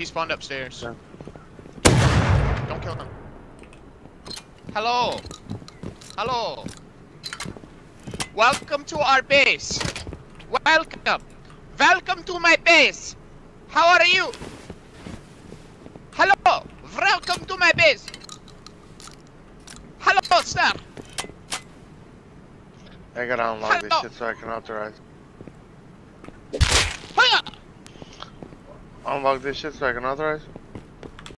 He spawned upstairs. Yeah. Don't kill him. Hello. Hello. Welcome to our base. Welcome. Welcome to my base. How are you? Hello. Welcome to my base. Hello, sir. I gotta unlock this shit so I can authorize. Unlock this shit so I can authorize.